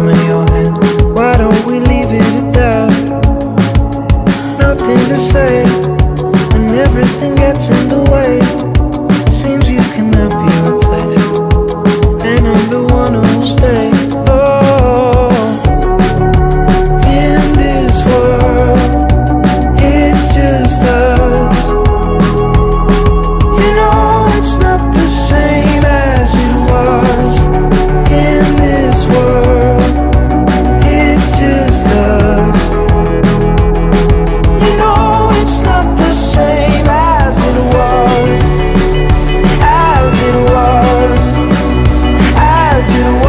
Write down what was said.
palm of your hand. Why don't we leave it at that? Nothing to say and everything gets in the way. Seems you cannot be replaced, and I'm the one who'll stay. sit away